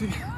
Right.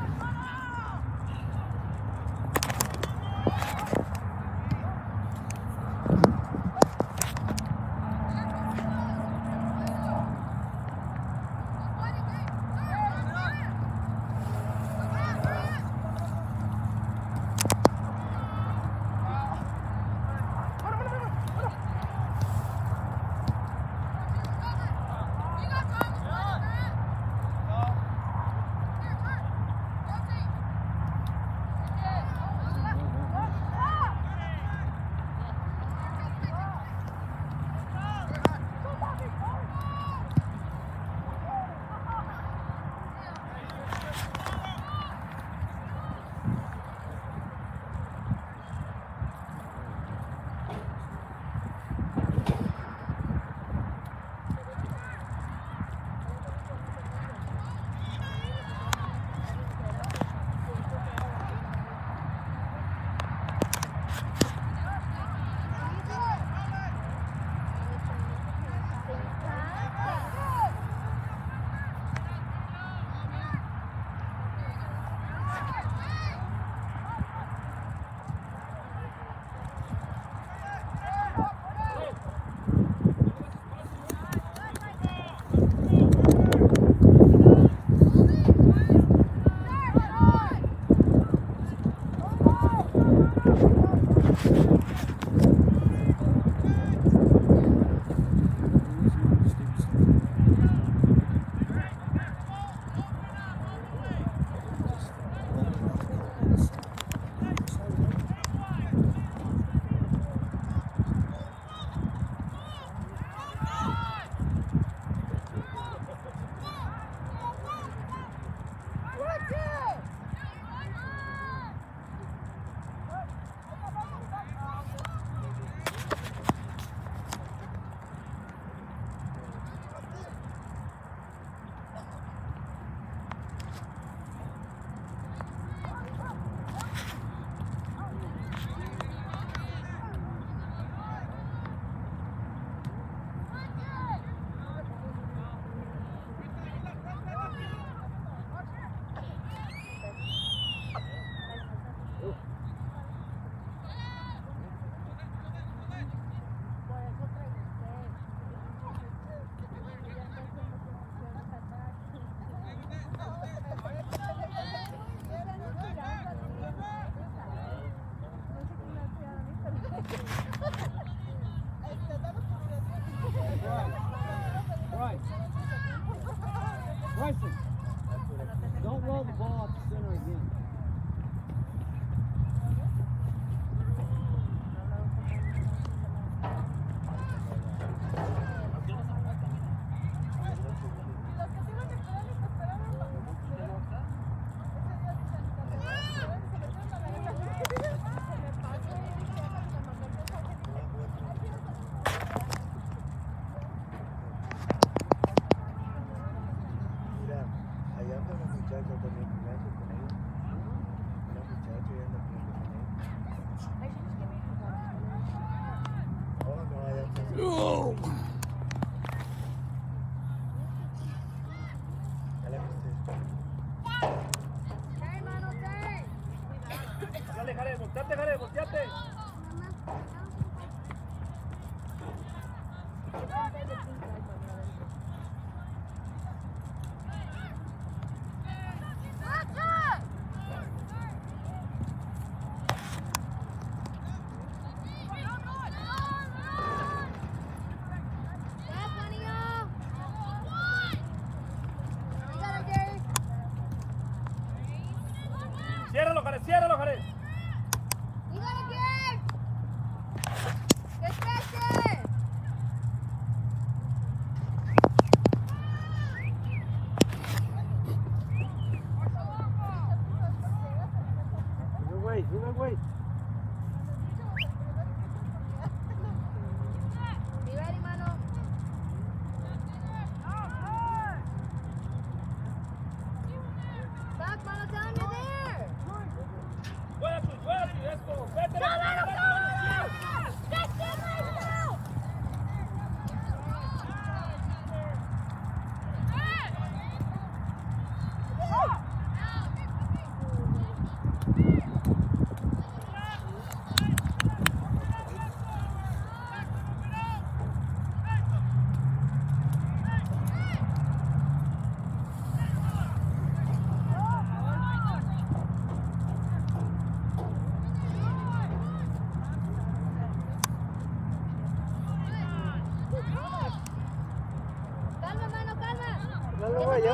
cierra los jarés.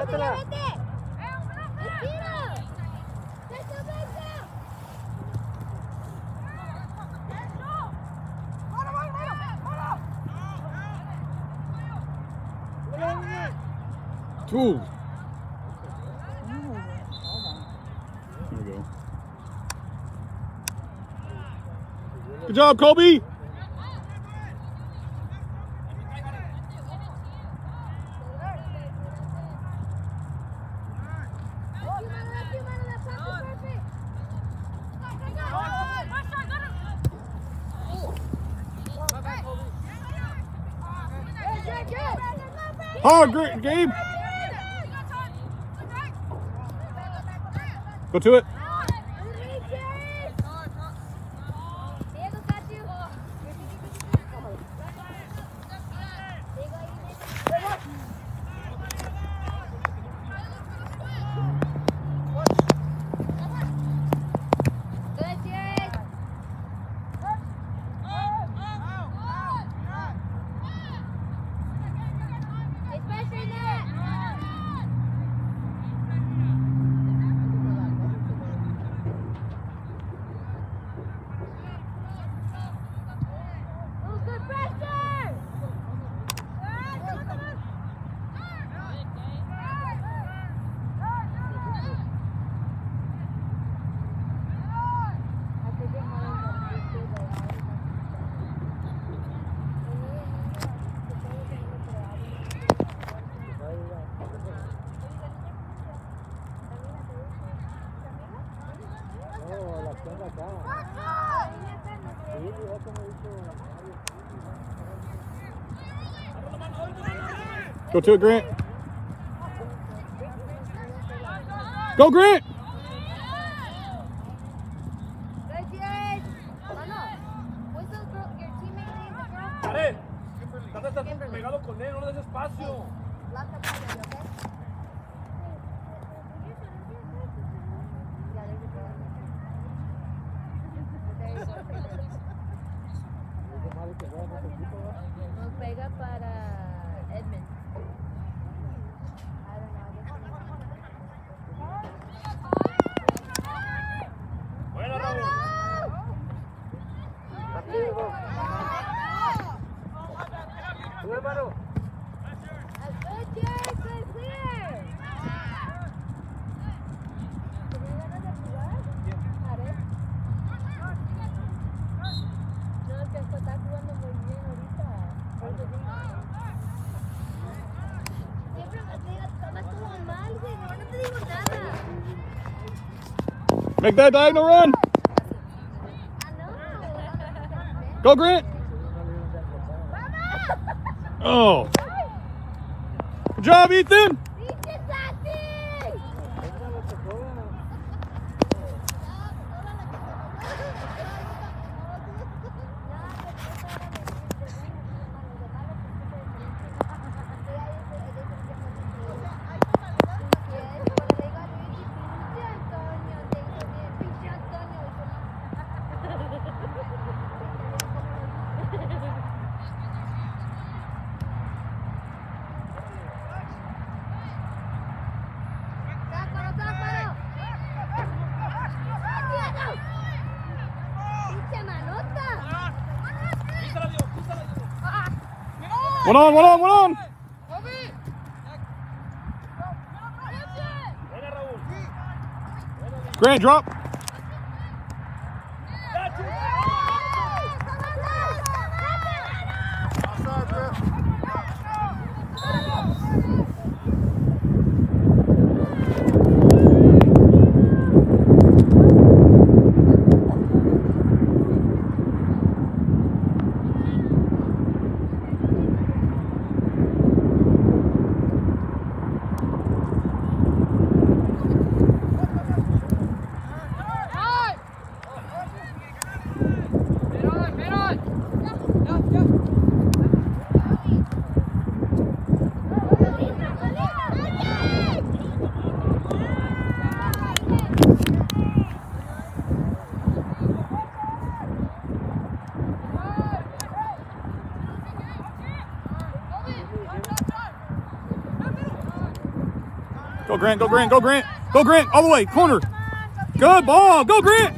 Llévatela. Two. Good job, Kobe. to it. Go to it, Grant. Go, Grant! that diagonal run. Go, Grant. Oh. Good job, Ethan. One on, one on, one on. Grand drop. Grant, go Grant, go Grant. Go Grant, all the way, corner. Good ball. Go Grant.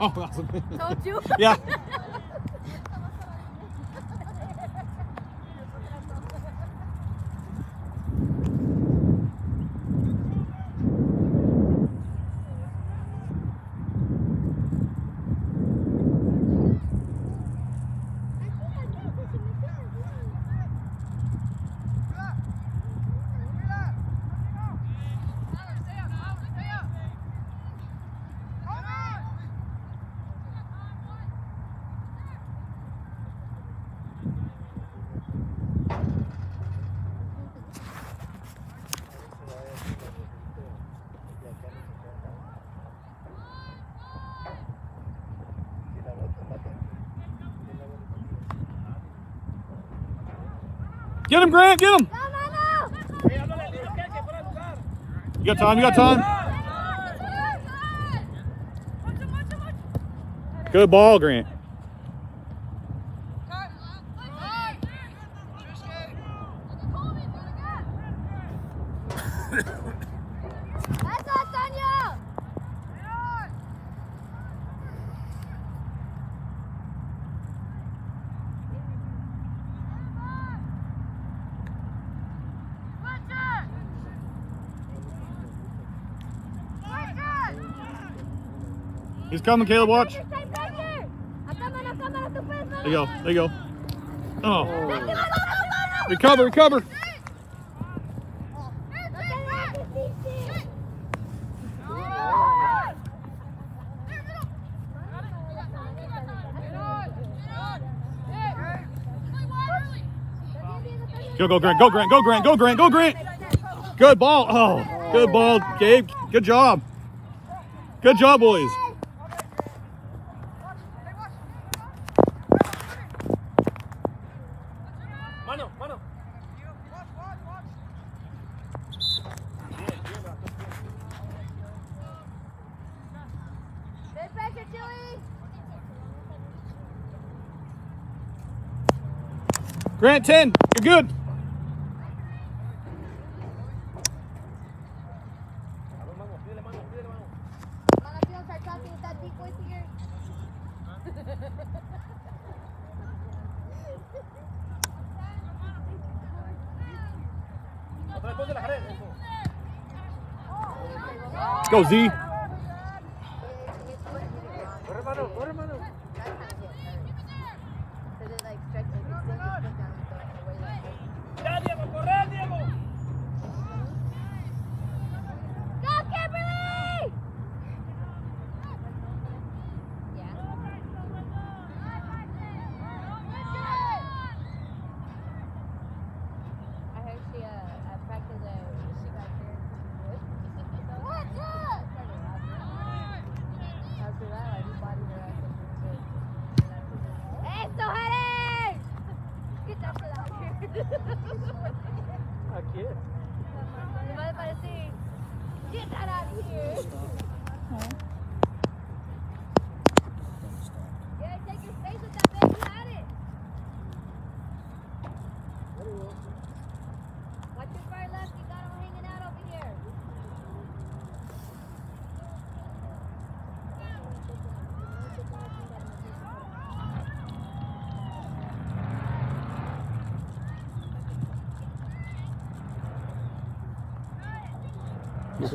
Oh, awesome. Told you. Yeah. Him, Grant. Get him. You got time. You got time. Good ball, Grant. He's coming, Caleb. Watch. There you go. There you go. Oh. Recover, recover. Go, go, Grant. Go, Grant. Go, Grant. Go, Grant. Go, Grant. Good ball. Oh, good ball, Gabe. Good job. Good job, boys. Grant 10. You're good. Go,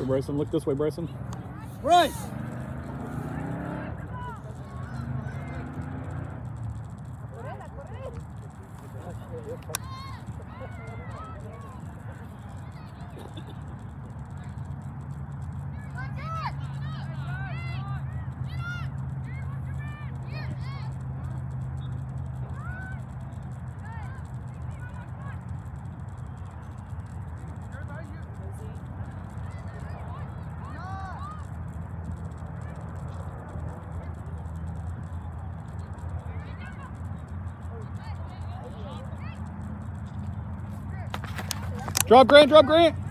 Bryson. Look this way, Bryson. Bryce! Drop Grant, drop Grant.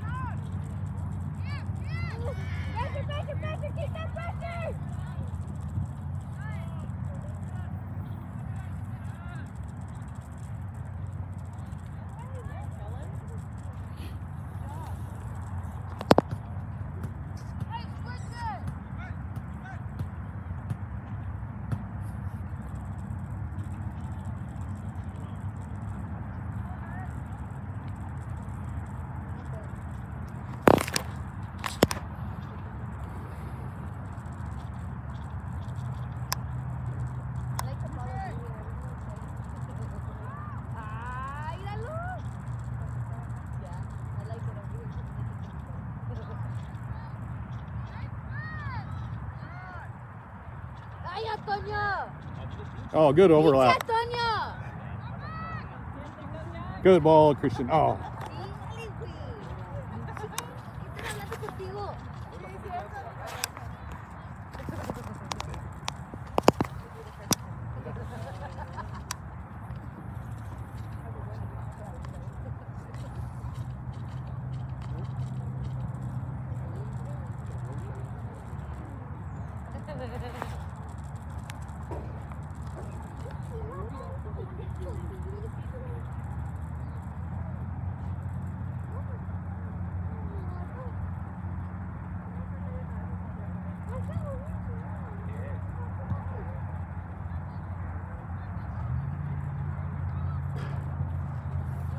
Oh, good overlap. Good ball, Christian. Oh,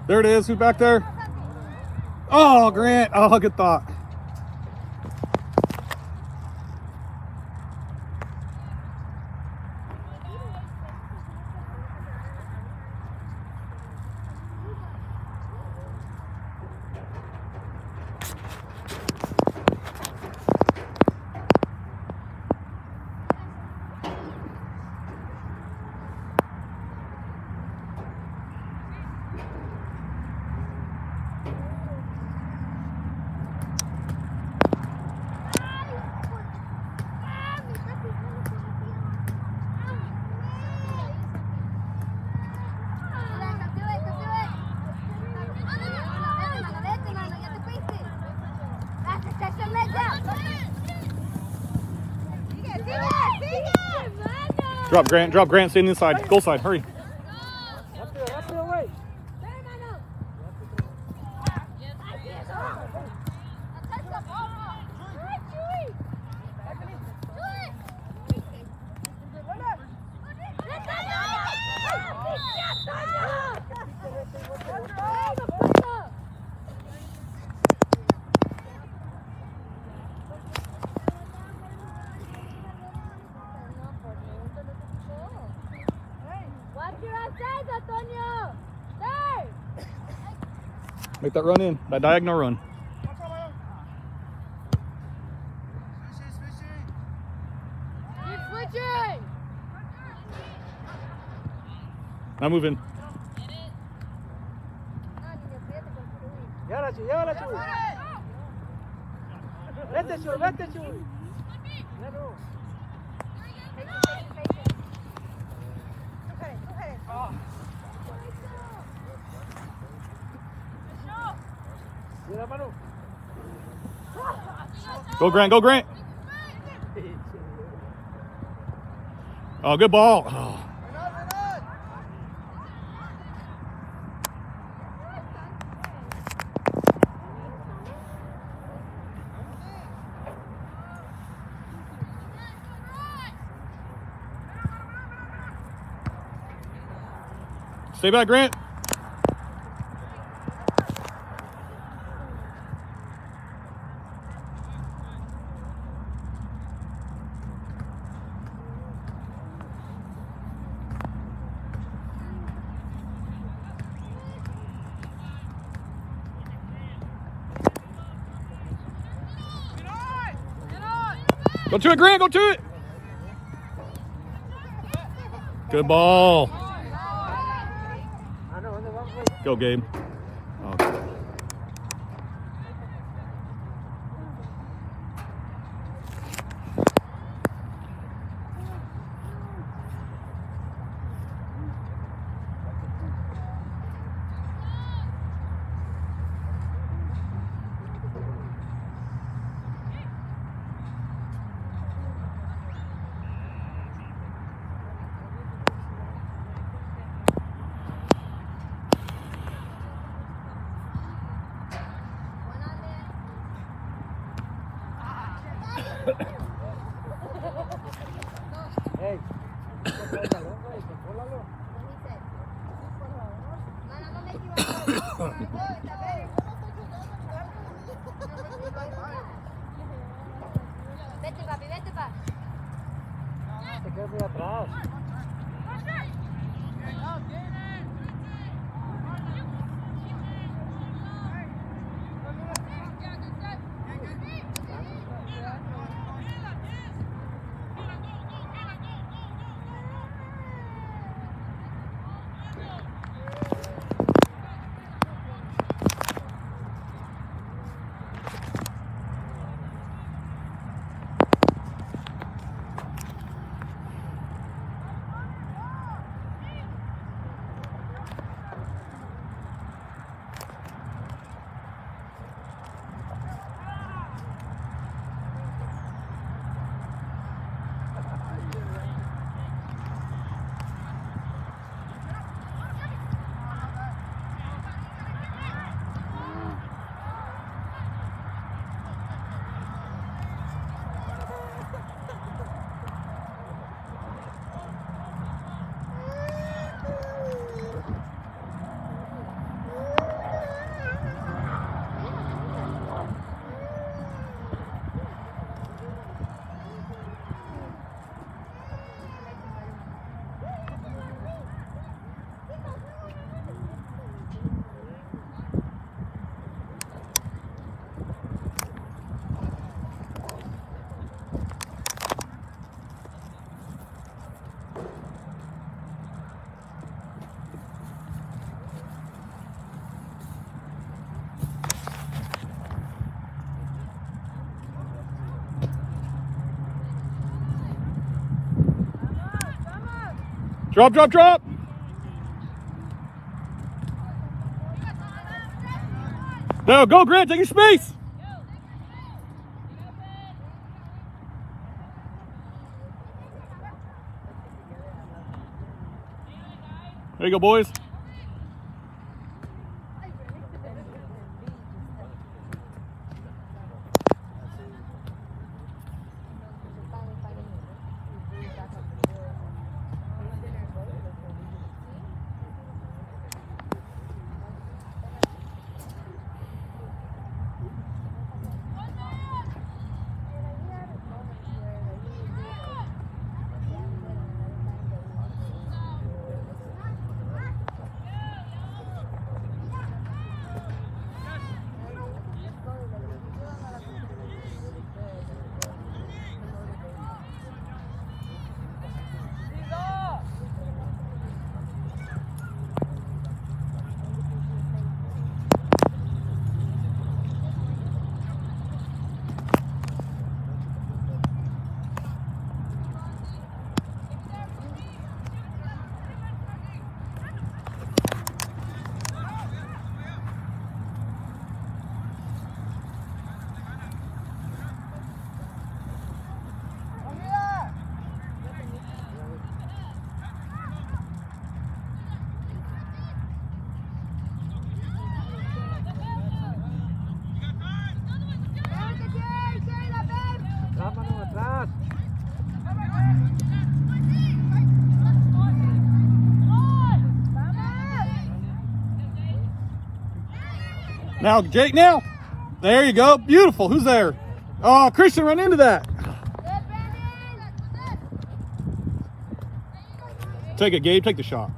there it is. Who back there? Oh, Grant. Oh, good thought. Drop Grant, drop Grant. Stay inside. Goal side. Hurry. That run in. That diagonal run. Keep switching! Now move in. Go Grant, go Grant. Oh, good ball. Oh. Stay back, Grant. Go to it, Grant. Go to it. Good ball. Go, Gabe. Drop, drop, drop. No, go, Grant. Take your space. There you go, boys. Now, Jake, now. There you go. Beautiful. Who's there? Oh, Christian run into that. Take it, Gabe. Take the shot.